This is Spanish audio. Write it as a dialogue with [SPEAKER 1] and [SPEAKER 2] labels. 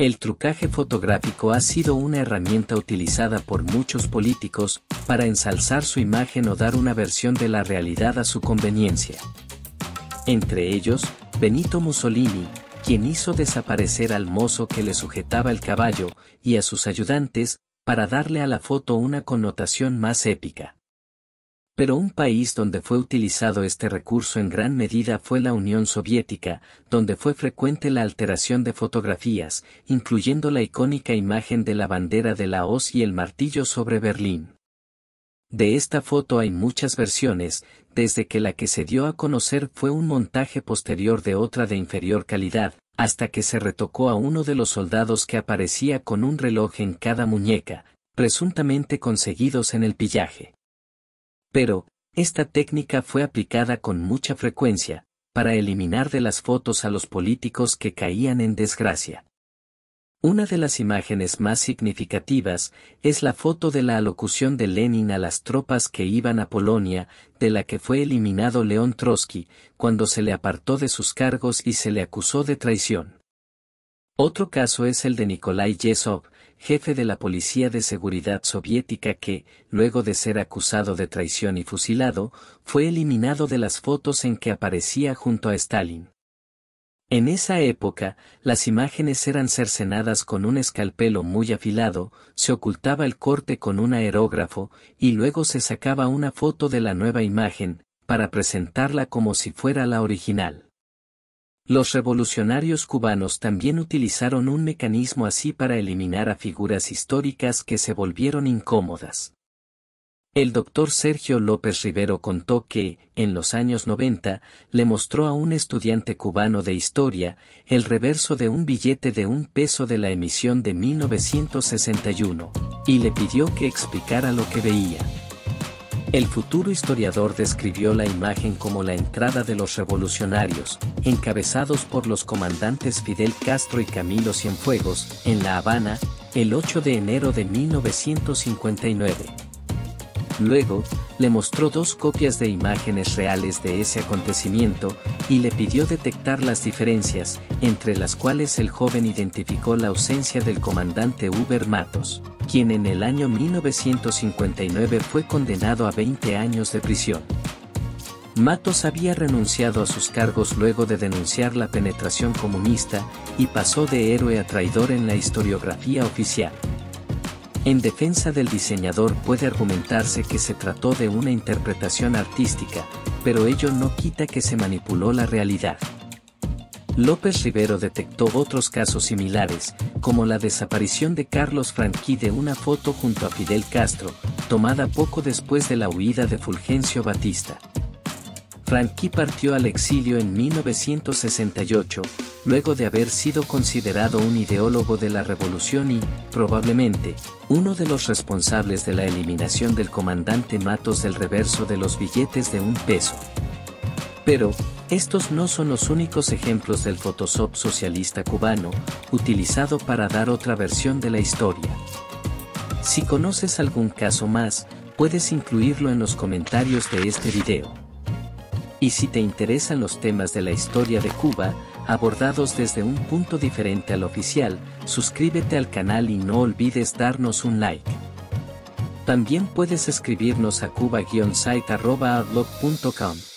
[SPEAKER 1] El trucaje fotográfico ha sido una herramienta utilizada por muchos políticos para ensalzar su imagen o dar una versión de la realidad a su conveniencia. Entre ellos, Benito Mussolini, quien hizo desaparecer al mozo que le sujetaba el caballo, y a sus ayudantes, para darle a la foto una connotación más épica. Pero un país donde fue utilizado este recurso en gran medida fue la Unión Soviética, donde fue frecuente la alteración de fotografías, incluyendo la icónica imagen de la bandera de la hoz y el martillo sobre Berlín. De esta foto hay muchas versiones, desde que la que se dio a conocer fue un montaje posterior de otra de inferior calidad, hasta que se retocó a uno de los soldados que aparecía con un reloj en cada muñeca, presuntamente conseguidos en el pillaje. Pero, esta técnica fue aplicada con mucha frecuencia, para eliminar de las fotos a los políticos que caían en desgracia. Una de las imágenes más significativas es la foto de la alocución de Lenin a las tropas que iban a Polonia, de la que fue eliminado León Trotsky, cuando se le apartó de sus cargos y se le acusó de traición. Otro caso es el de Nikolai Yesov, jefe de la Policía de Seguridad Soviética que, luego de ser acusado de traición y fusilado, fue eliminado de las fotos en que aparecía junto a Stalin. En esa época, las imágenes eran cercenadas con un escalpelo muy afilado, se ocultaba el corte con un aerógrafo, y luego se sacaba una foto de la nueva imagen, para presentarla como si fuera la original. Los revolucionarios cubanos también utilizaron un mecanismo así para eliminar a figuras históricas que se volvieron incómodas. El doctor Sergio López Rivero contó que, en los años 90, le mostró a un estudiante cubano de historia el reverso de un billete de un peso de la emisión de 1961, y le pidió que explicara lo que veía. El futuro historiador describió la imagen como la entrada de los revolucionarios, encabezados por los comandantes Fidel Castro y Camilo Cienfuegos, en La Habana, el 8 de enero de 1959. Luego, le mostró dos copias de imágenes reales de ese acontecimiento, y le pidió detectar las diferencias, entre las cuales el joven identificó la ausencia del comandante Uber Matos, quien en el año 1959 fue condenado a 20 años de prisión. Matos había renunciado a sus cargos luego de denunciar la penetración comunista, y pasó de héroe a traidor en la historiografía oficial. En defensa del diseñador puede argumentarse que se trató de una interpretación artística, pero ello no quita que se manipuló la realidad. López Rivero detectó otros casos similares, como la desaparición de Carlos Franqui de una foto junto a Fidel Castro, tomada poco después de la huida de Fulgencio Batista. Franqui partió al exilio en 1968, luego de haber sido considerado un ideólogo de la revolución y, probablemente, uno de los responsables de la eliminación del comandante Matos del reverso de los billetes de un peso. Pero, estos no son los únicos ejemplos del Photoshop socialista cubano, utilizado para dar otra versión de la historia. Si conoces algún caso más, puedes incluirlo en los comentarios de este video. Y si te interesan los temas de la historia de Cuba, abordados desde un punto diferente al oficial, suscríbete al canal y no olvides darnos un like. También puedes escribirnos a cuba-site.com.